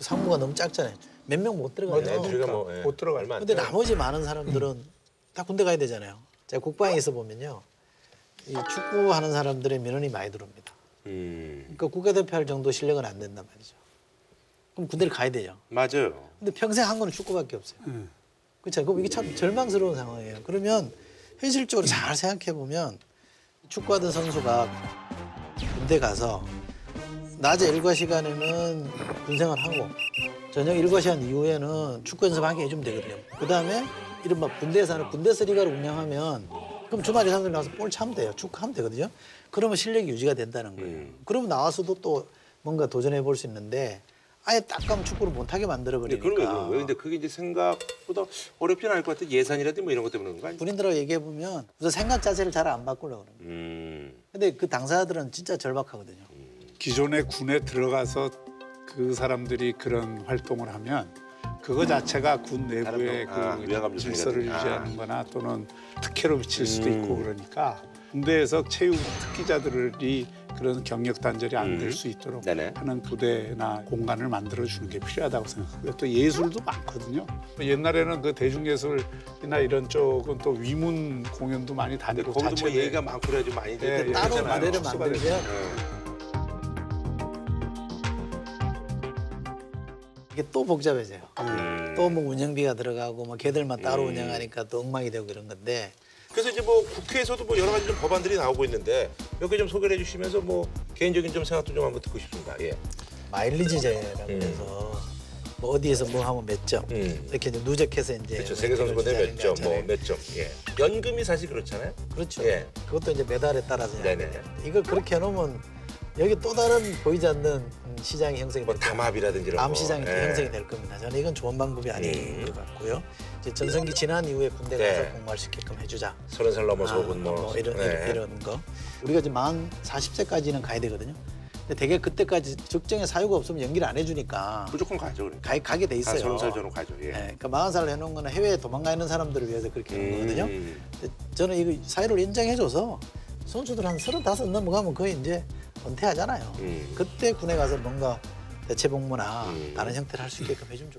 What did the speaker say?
또 상무가 너무 작잖아요. 몇 명 못 들어가요. 맞아요. 애들이가 뭐 예, 못. 얼마 안 근데 돼요. 나머지 많은 사람들은 다 군대 가야 되잖아요. 제가 국방에서 보면요. 이 축구하는 사람들의 민원이 많이 들어옵니다. 음, 그러니까 국가대표 할 정도 실력은 안 된단 말이죠. 그럼 군대를 가야 되죠. 맞아요. 근데 평생 한 거는 축구밖에 없어요. 그렇죠. 그럼 이게 참 절망스러운 상황이에요. 그러면 현실적으로 잘 생각해 보면 축구하던 선수가 군대 가서 낮에 일과 시간에는 군생활 하고 저녁 일과 시간 이후에는 축구 연습하게 해주면 되거든요. 그 다음에 이른바 군대에서 하는 군대쓰리가를 운영하면 그럼 주말에 사람들 나와서 볼 차면 돼요. 축구하면 되거든요. 그러면 실력이 유지가 된다는 거예요. 음. 그러면 나와서도 또 뭔가 도전해 볼 수 있는데 아예 딱 가면 축구를 못하게 만들어 근데 버리니까. 그런 거 그런 거예요. 근데 그게 이제 생각보다 어렵진 않을 것 같아. 예산이라든지 뭐 이런 것 때문에 그런 거 아니야? 군인들하고 얘기해 보면 우선 생각 자체를 잘 안 바꾸려고 그래요. 음, 근데 그 당사자들은 진짜 절박하거든요. 기존의 군에 들어가서 그 사람들이 그런 활동을 하면 그거 자체가 군 내부의 아, 그 조성이라든지. 질서를 아. 유지하는 거나 또는 특혜로 미칠 수도 음. 있고 그러니까 군대에서 체육 특기자들이 그런 경력 단절이 안될 음. 수 있도록 네네. 하는 부대나 공간을 만들어 주는 게 필요하다고 생각하고요. 또 예술도 많거든요. 옛날에는 그 대중예술이나 이런 쪽은 또 위문 공연도 많이 다니고 거기도 뭐 얘기가 많고 그래가지고 많이 예, 예, 따로 축소가 만들면 이게 또 복잡해져요. 음. 또뭐 운영비가 들어가고 뭐 걔들만 따로 음. 운영하니까 또 엉망이 되고 이런 건데 그래서 이제 뭐 국회에서도 뭐 여러 가지 좀 법안들이 나오고 있는데 몇 개 좀 소개를 해주시면서 뭐 개인적인 좀 생각도 좀 한번 듣고 싶습니다. 예. 마일리지제라고 음. 해서 뭐 어디에서 뭐 하면 몇 점 음. 이렇게 이제 누적해서 이제 그렇죠. 세계 랭킹을 몇 점, 뭐 몇 점. 예. 연금이 사실 그렇잖아요. 그렇죠. 예. 그것도 이제 메달에 따라서 네네. 이걸 그렇게 해 놓으면 여기 또 다른 보이지 않는 음, 시장이 형성이 뭐될 겁니다. 담합이라든지 이런 암 거. 시장이 또 예. 형성이 될 겁니다. 저는 이건 좋은 방법이 아닌 음. 것 같고요. 이제 전성기 지난 이후에 군대 가서 네. 공부할시게끔 해주자. 서른 살 넘어서 아, 혹은 뭐, 이런, 네. 이런, 이런 거. 우리가 지금 만 40세까지는 가야 되거든요. 근데 되게 그때까지 적정의 사유가 없으면 연기를 안 해주니까 무조건 가죠. 그러니까. 가, 가게 돼 있어요. 한 서른 살 전후 가죠. 예. 네, 그러니까 40살 해놓은 거는 해외에 도망가 있는 사람들을 위해서 그렇게 하는 거거든요. 음. 근데 저는 이거 사유를 인정해줘서 선수들 한 서른다섯 넘어가면 거의 이제 은퇴하잖아요. 음. 그때 군에 가서 뭔가 대체 복무나 음. 다른 형태를 할 수 있게끔 해주면 좋겠어요.